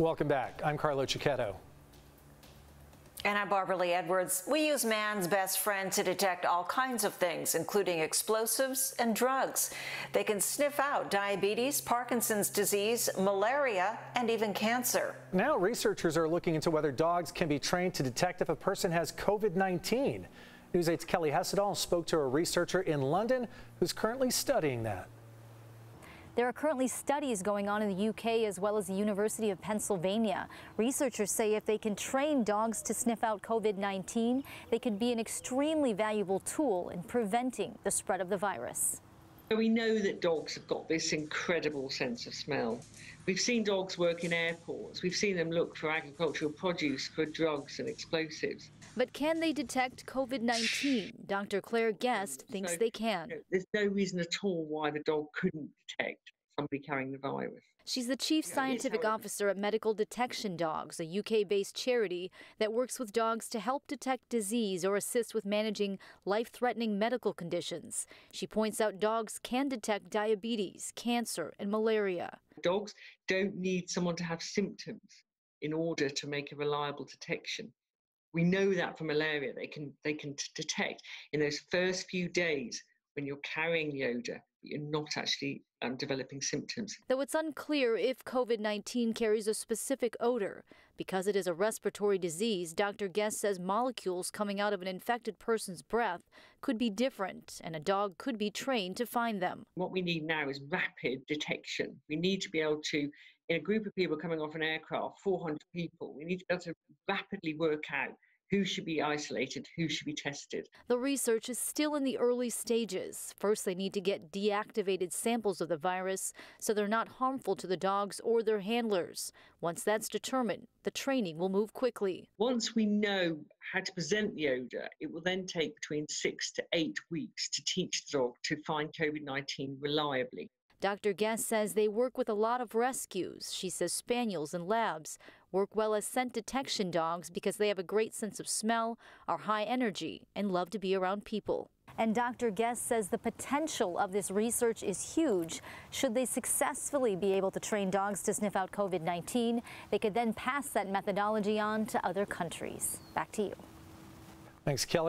Welcome back. I'm Carlo Cecchetto. And I'm Barbara Lee Edwards. We use man's best friend to detect all kinds of things, including explosives and drugs. They can sniff out diabetes, Parkinson's disease, malaria, and even cancer. Now, researchers are looking into whether dogs can be trained to detect if a person has COVID 19. News 8's Kelly Hessedal spoke to a researcher in London who's currently studying that. There are currently studies going on in the UK as well as the University of Pennsylvania. Researchers say if they can train dogs to sniff out COVID-19, they could be an extremely valuable tool in preventing the spread of the virus. We know that dogs have got this incredible sense of smell. We've seen dogs work in airports. We've seen them look for agricultural produce, for drugs and explosives. But can they detect COVID 19? Dr. Claire Guest thinks they can. there's no reason at all why the dog couldn't detect somebody carrying the virus. She's the chief yeah, scientific officer at Medical Detection Dogs, a UK based charity that works with dogs to help detect disease or assist with managing life threatening medical conditions. She points out dogs can detect diabetes, cancer, and malaria. Dogs don't need someone to have symptoms in order to make a reliable detection. We know that from malaria, they can they can detect in those first few days when you're carrying the odour, you're not actually um, developing symptoms. Though it's unclear if COVID 19 carries a specific odor. Because it is a respiratory disease, Dr. Guest says molecules coming out of an infected person's breath could be different, and a dog could be trained to find them. What we need now is rapid detection. We need to be able to, in a group of people coming off an aircraft, 400 people, we need to be able to rapidly work out who should be isolated, who should be tested. The research is still in the early stages. First, they need to get deactivated samples of the virus so they're not harmful to the dogs or their handlers. Once that's determined, the training will move quickly. Once we know how to present the odour, it will then take between six to eight weeks to teach the dog to find COVID 19 reliably. Dr. Guest says they work with a lot of rescues. She says spaniels and labs work well as scent detection dogs because they have a great sense of smell, are high energy, and love to be around people. And Dr. Guest says the potential of this research is huge. Should they successfully be able to train dogs to sniff out COVID 19, they could then pass that methodology on to other countries. Back to you. Thanks, Kelly.